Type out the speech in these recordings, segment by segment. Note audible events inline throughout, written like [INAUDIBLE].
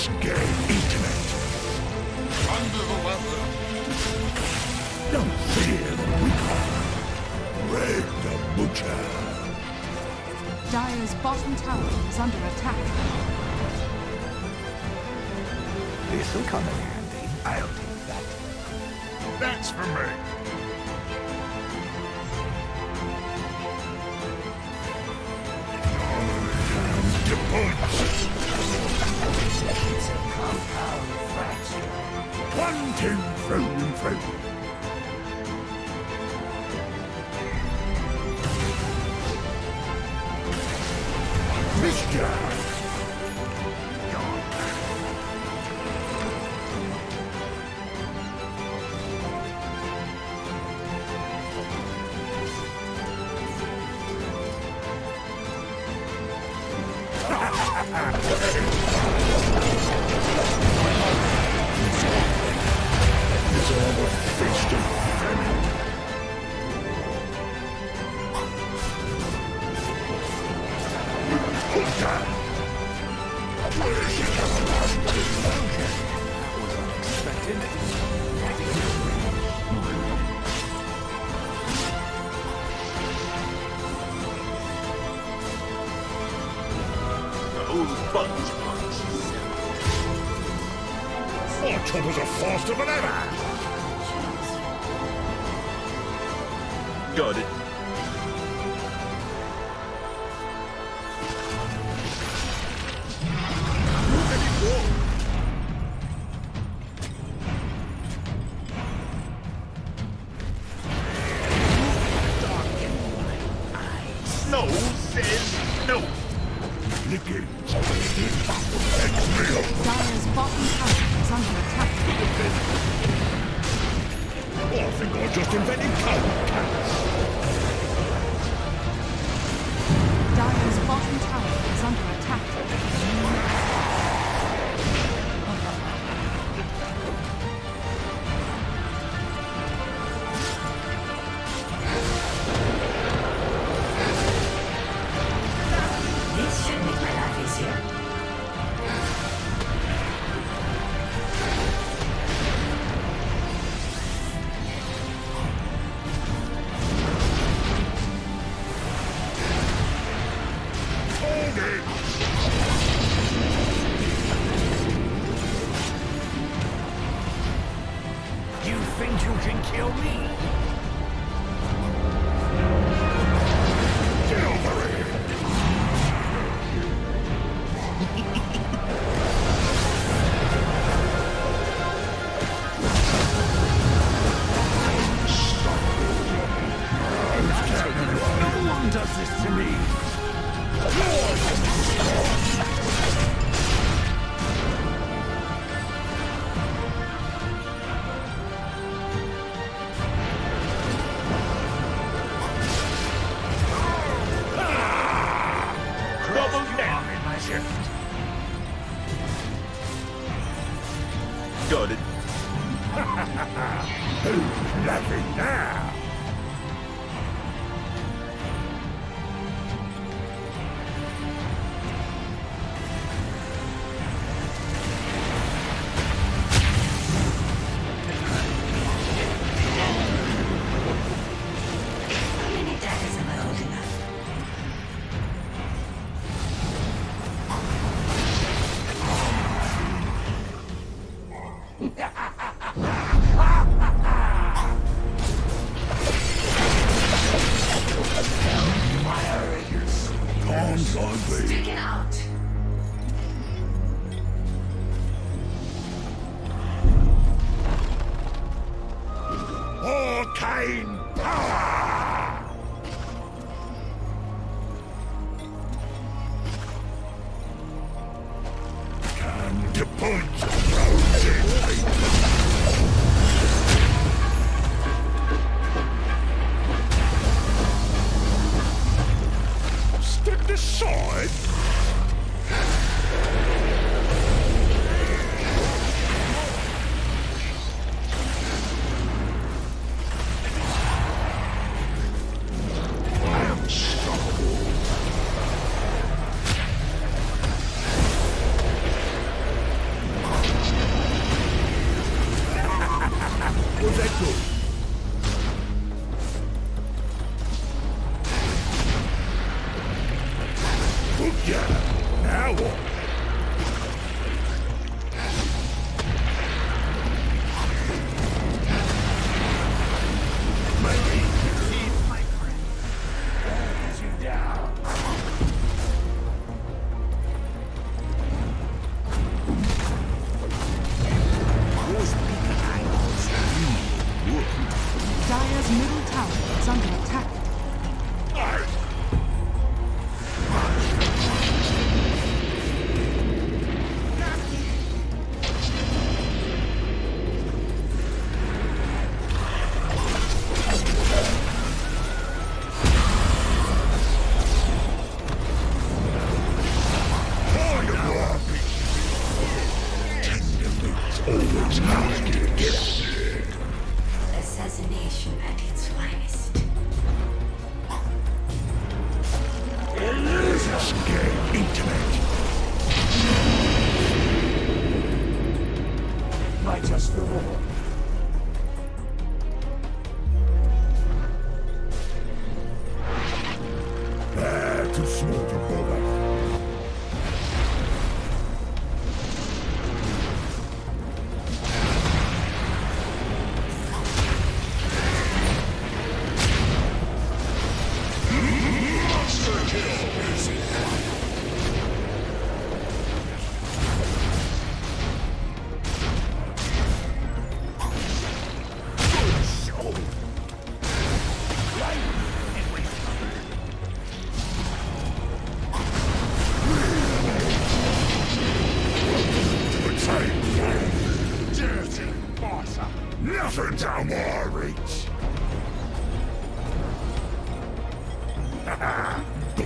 Let's get. Under the weather. Don't fear the weaker. Red the Butcher. Dire's bottom tower is under attack. This'll come in handy. I'll take that. That's for me. Time to One, two, through and through. Mischief! It's all feast of famine. Choppers are faster than ever! Got it. Snow Just invented cold cats! Dire's bottom tower is under attack. To point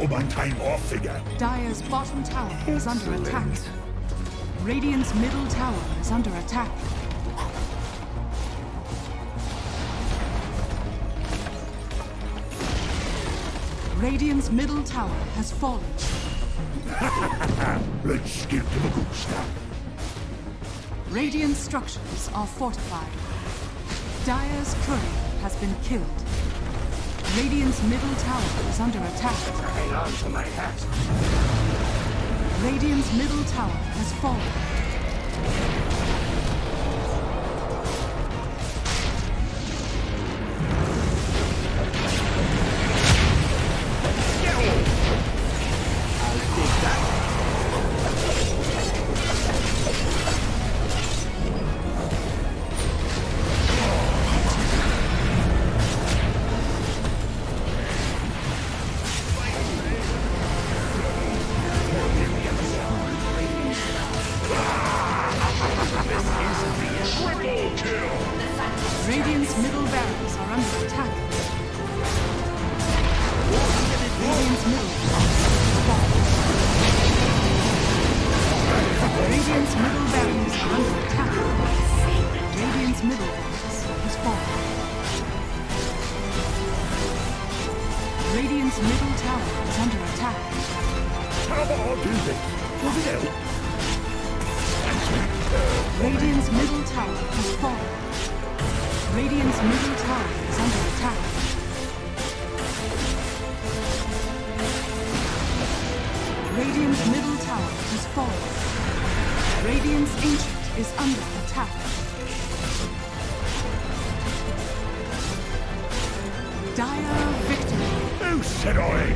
Go on time off figure. Dire's bottom tower is under attack. Radiant's middle tower is under attack. Radiant's middle tower has fallen. [LAUGHS] Let's skip to the good stuff. Radiant structures are fortified. Dire's courier has been killed. Radiant's middle tower is under attack. Hang on to my hat. Radiant's middle tower has fallen. Radiant's middle tower is under attack. I do this? It help? Radiant's middle tower has fallen. Radiant's middle tower is under attack. Radiant's middle tower has fallen. Radiant's ancient is under attack. Dire Who said I